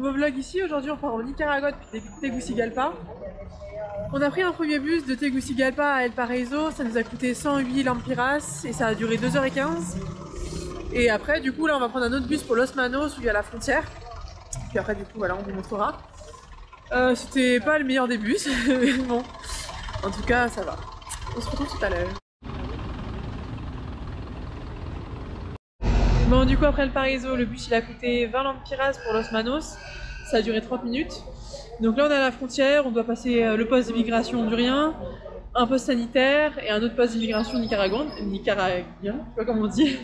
Nouveau vlog ici, aujourd'hui on part au Nicaragua depuis Tegucigalpa. On a pris un premier bus de Tegucigalpa à El Paraíso, ça nous a coûté 108 lempiras et ça a duré 2h15. Et après du coup là on va prendre un autre bus pour Los Manos où il y a la frontière. Puis après du coup voilà on vous montrera. Euh, C'était pas le meilleur des bus, mais bon. En tout cas ça va. On se retrouve tout à l'heure. Bon, du coup, après le Paraiso, le bus il a coûté 20 lempiras pour Los Manos. Ça a duré 30 minutes. Donc là, on est à la frontière, on doit passer euh, le poste d'immigration hondurien, un poste sanitaire et un autre poste d'immigration nicaraguan. Nicaraguien, je sais pas comment on dit.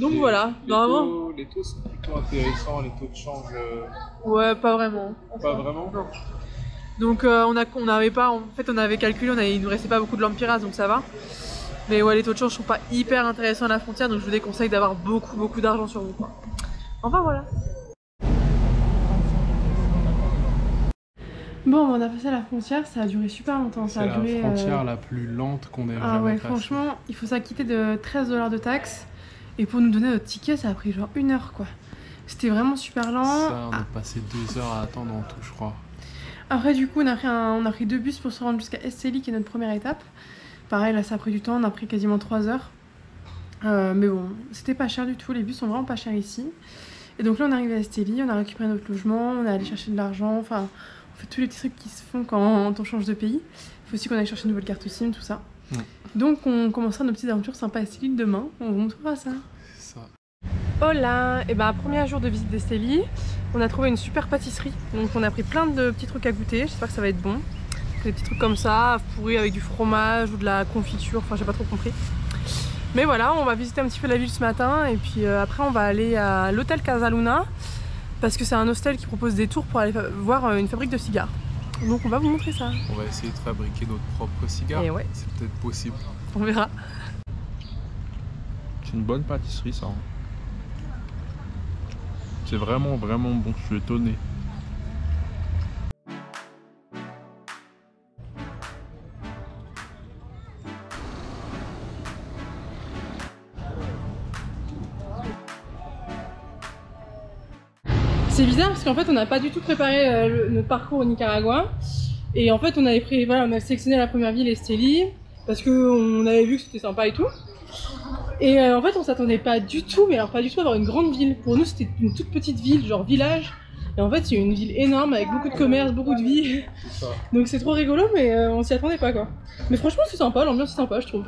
Donc voilà, les normalement. Taux, les taux sont plutôt intéressants, les taux de change. euh, Ouais, pas vraiment. Pas vraiment Non. Donc euh, on a, on avait pas, en fait on avait calculé, on avait, il nous restait pas beaucoup de lempiras donc ça va. Mais ouais les taux de change sont pas hyper intéressants à la frontière donc je vous déconseille d'avoir beaucoup beaucoup d'argent sur vous quoi. Enfin voilà. Bon on a passé la frontière, ça a duré super longtemps, C'est a la duré. euh, frontière la plus lente qu'on ait Ah jamais ouais franchement il faut s'acquitter de 13 dollars de taxes et pour nous donner notre ticket ça a pris genre une heure quoi. C'était vraiment super lent. Ça, on Ah, a passé deux heures à attendre en tout, je crois. Après, du coup, on a, pris un- on a pris deux bus pour se rendre jusqu'à Esteli, qui est notre première étape. Pareil, là, ça a pris du temps, on a pris quasiment trois heures. Euh, mais bon, c'était pas cher du tout, les bus sont vraiment pas chers ici. Et donc là, on est arrivé à Esteli, on a récupéré notre logement, on est allé chercher de l'argent, enfin, on fait tous les petits trucs qui se font quand on change de pays. Il faut aussi qu'on aille chercher une nouvelle carte SIM, tout ça. Donc, on commencera nos petites aventures sympas à Esteli demain, on vous montrera ça. C'est ça. Hola Et ben premier jour de visite d'Esteli, on a trouvé une super pâtisserie. Donc on a pris plein de petits trucs à goûter, j'espère que ça va être bon. Des petits trucs comme ça, pourris avec du fromage ou de la confiture, enfin j'ai pas trop compris. Mais voilà, on va visiter un petit peu la ville ce matin et puis euh, après on va aller à l'hôtel Casaluna parce que c'est un hostel qui propose des tours pour aller voir euh, une fabrique de cigares. Donc on va vous montrer ça, On va essayer de fabriquer notre propre cigare. Ouais. C'est peut-être possible. on verra. C'est une bonne pâtisserie ça. hein. C'est vraiment vraiment bon, je suis étonné. C'est bizarre parce qu'en fait on n'a pas du tout préparé euh, le- notre parcours au Nicaragua. Et en fait on avait pris, voilà, on a sélectionné la première ville Esteli parce qu'on avait vu que c'était sympa et tout. Et euh, en fait on s'attendait pas du tout, mais alors pas du tout à avoir une grande ville. Pour nous c'était une toute petite ville, genre village. Et en fait c'est une ville énorme avec beaucoup de commerces, beaucoup de vie. Donc c'est trop rigolo mais euh, on s'y attendait pas quoi. Mais franchement c'est sympa, l'ambiance est sympa je trouve.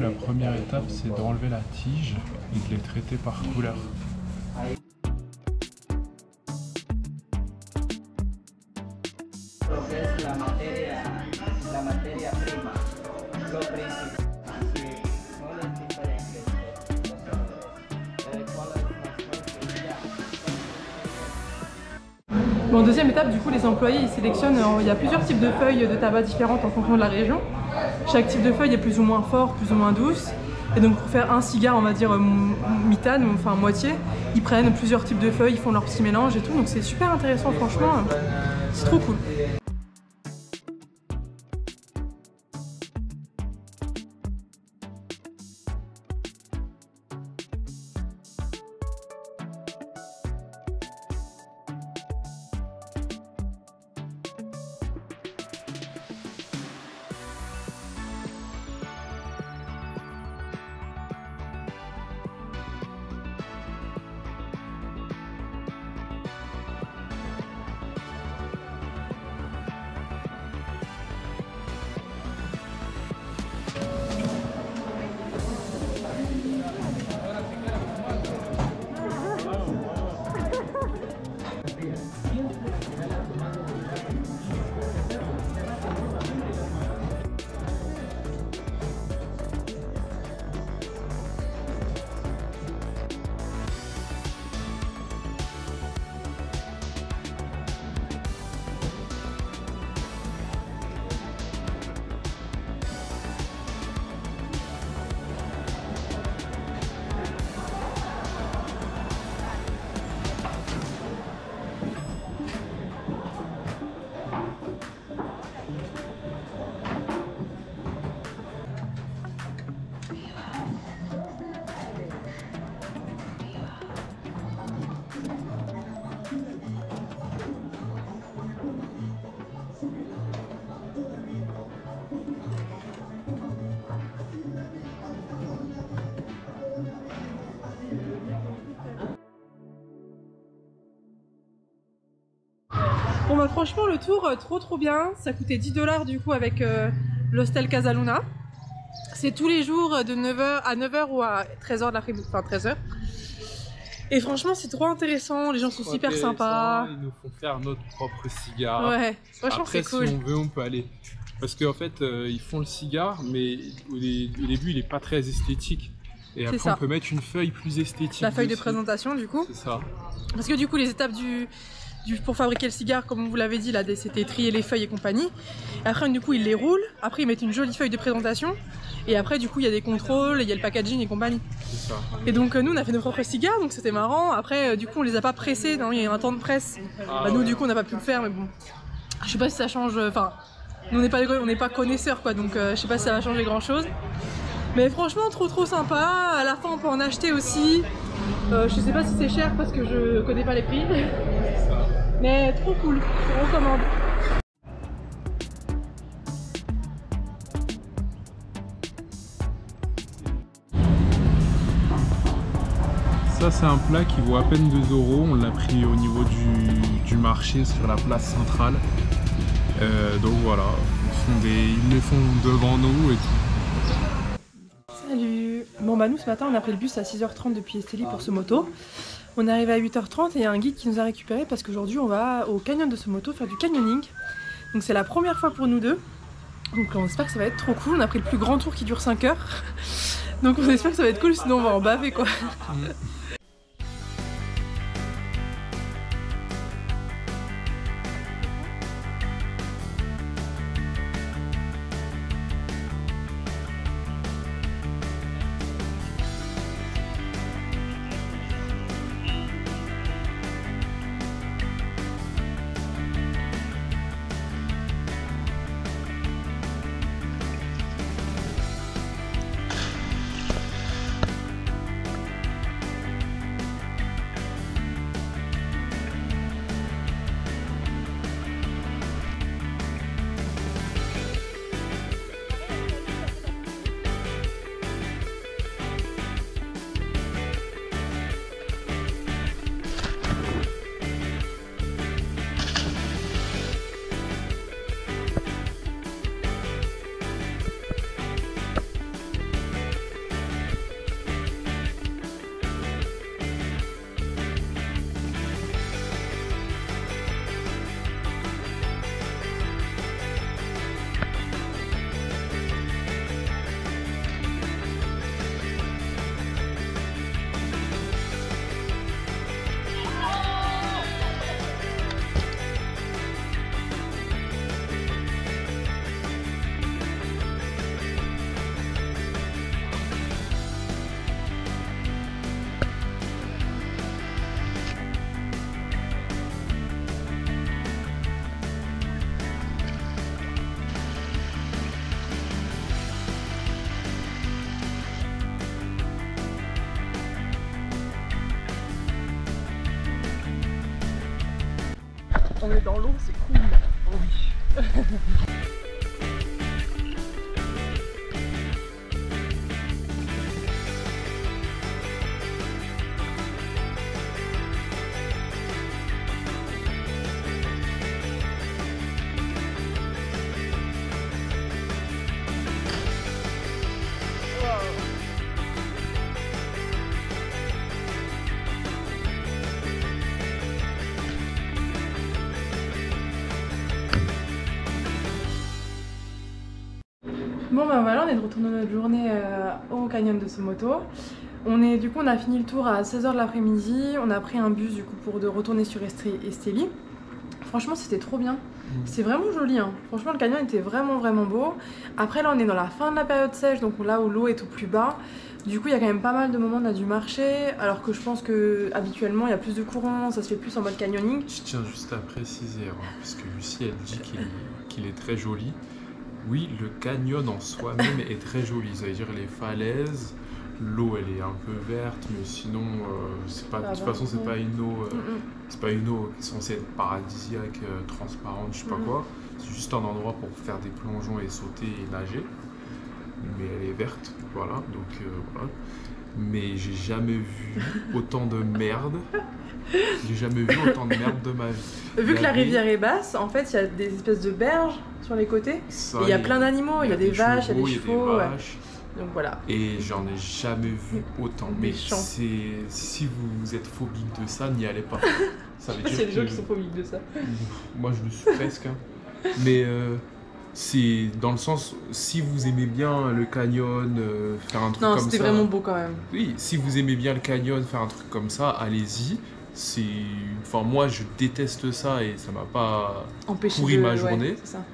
La première étape, c'est d'enlever la tige et de les traiter par couleur. Bon, deuxième étape, du coup, les employés ils sélectionnent. euh, Il y a plusieurs types de feuilles de tabac différentes en fonction de la région. Chaque type de feuille est plus ou moins fort, plus ou moins douce. Et donc, pour faire un cigare, on va dire euh, mitane, enfin moitié, ils prennent plusieurs types de feuilles, ils font leur petit mélange et tout. Donc, c'est super intéressant, franchement. C'est trop cool. Bah franchement le tour euh, trop trop bien, ça coûtait 10 dollars du coup avec euh, l'hostel Casaluna. C'est tous les jours euh, de 9h à 9h ou à 13h de l'après-midi, enfin 13h. Et franchement c'est trop intéressant, les gens sont super sympas. Ils nous font faire notre propre cigare. Ouais, franchement c'est cool. si on veut, on peut aller. Parce qu'en fait, euh, ils font le cigare, mais au, dé- au début, il est pas très esthétique. Et après, ça. on peut mettre une feuille plus esthétique. La feuille de présentation du coup. C'est ça. Parce que du coup, les étapes du, pour fabriquer le cigare, comme vous l'avez dit, c'était trier les feuilles et compagnie. Et après, du coup, ils les roulent. Après, ils mettent une jolie feuille de présentation. Et après, du coup, il y a des contrôles, il y a le packaging et compagnie. Et donc, euh, nous, on a fait nos propres cigares, donc c'était marrant. Après, euh, du coup, on les a pas pressés. Non, il y a un temps de presse. Ah, Bah, nous, du coup, on n'a pas pu le faire, mais bon. Je sais pas si ça change. euh, Enfin, nous, on n'est pas, pas connaisseurs, quoi. Donc, je sais pas si ça va changer grand chose. Mais franchement, trop trop sympa. À la fin, on peut en acheter aussi. Euh, je sais pas si c'est cher parce que je connais pas les prix. Mais trop cool, je recommande. Ça, c'est un plat qui vaut à peine 2 euros. On l'a pris au niveau du, du marché sur la place centrale. Euh, donc voilà, ils, font des, ils les font devant nous et tout. Salut Bon bah nous ce matin on a pris le bus à 6h30 depuis Esteli pour ce moto. On est à 8h30 et il y a un guide qui nous a récupéré parce qu'aujourd'hui on va au canyon de ce moto faire du canyoning. Donc c'est la première fois pour nous deux. Donc on espère que ça va être trop cool. On a pris le plus grand tour qui dure 5 heures. Donc on espère que ça va être cool sinon on va en baver quoi. On est dans l'eau, c'est cool. voilà, on est de retour dans notre journée euh, au canyon de Somoto. On est, du coup, on a fini le tour à 16h de l'après-midi. On a pris un bus du coup pour de retourner sur Esteli. Franchement, c'était trop bien. C'est vraiment joli. Hein. Franchement, le canyon était vraiment vraiment beau. Après, là, on est dans la fin de la période sèche, donc là où l'eau est au plus bas. Du coup, il y a quand même pas mal de moments où on a dû marcher, alors que je pense que habituellement, il y a plus de courant, ça se fait plus en mode canyoning. Je tiens juste à préciser, hein, parce que Lucie elle dit qu'il qu'il est très joli. Oui, le canyon en soi-même est très joli. Ça veut dire les falaises, l'eau elle est un peu verte, mais sinon, euh, c'est pas, de toute Ça façon, c'est pas une eau, euh, Mm, mm. c'est pas une eau censée être paradisiaque, euh, transparente, je sais pas quoi. C'est juste un endroit pour faire des plongeons et sauter et nager. Mais elle est verte, voilà. Donc voilà. Mais j'ai jamais vu autant de merde J'ai jamais vu autant de merde de ma vie. Vu que la rivière est basse, en fait, il y a des espèces de berges sur les côtés. Il y a plein d'animaux, il y a des vaches, il y a chevaux, des chevaux. ouais. Donc voilà. Et j'en ai jamais vu autant. Mais si vous êtes phobique de ça, n'y allez pas. Ça veut Il y a dire des gens que qui sont phobiques de ça. moi je le suis presque. hein. Mais euh, c'est dans le sens si vous aimez bien le canyon, euh, faire un truc Non, comme ça. c'était vraiment beau quand même. Oui, si vous aimez bien le canyon, faire un truc comme ça, allez-y. C'est, enfin moi je déteste ça et ça m'a pas, Empêcher Pourri de... ma journée. ça.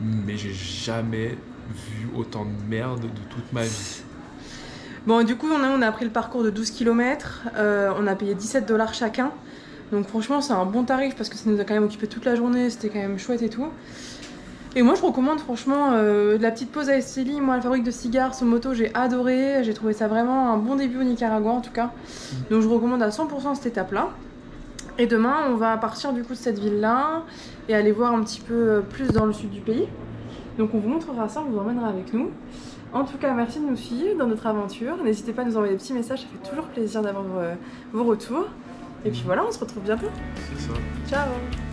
mais j'ai jamais vu autant de merde de toute ma vie. Bon, du coup, on a, on a pris le parcours de 12 km. on a payé 17 dollars chacun. Donc, franchement, c'est un bon tarif parce que ça nous a quand même occupé toute la journée. C'était quand même chouette et tout. Et moi, je recommande franchement euh, la petite pause à Esteli. Moi, la fabrique de cigares, ce moto, j'ai adoré. J'ai trouvé ça vraiment un bon début au Nicaragua en tout cas. Donc, je recommande à 100% cette étape-là. Et demain, on va partir du coup de cette ville-là et aller voir un petit peu euh, plus dans le sud du pays. Donc, on vous montrera ça, on vous emmènera avec nous. En tout cas, merci de nous suivre dans notre aventure. N'hésitez pas à nous envoyer des petits messages, ça fait toujours plaisir d'avoir vos, vos retours. Et puis voilà, on se retrouve bientôt. C'est ça. Ciao